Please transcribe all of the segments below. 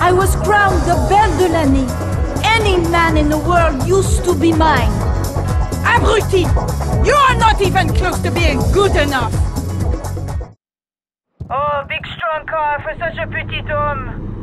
I was crowned the Belle de l'année. Any man in the world used to be mine. Abruti! You are not even close to being good enough! Oh, big strong car for such a petit homme.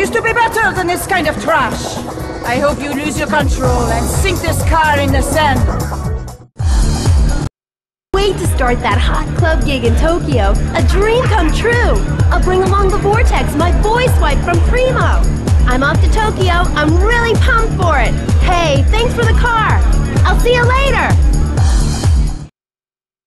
Used to be better than this kind of trash. I hope you lose your control and sink this car in the sand. Wait to start that hot club gig in Tokyo. A dream come true. I'll bring along the Vortex, my voice wipe from Primo. I'm off to Tokyo. I'm really pumped for it. Hey, thanks for the car. I'll see you later.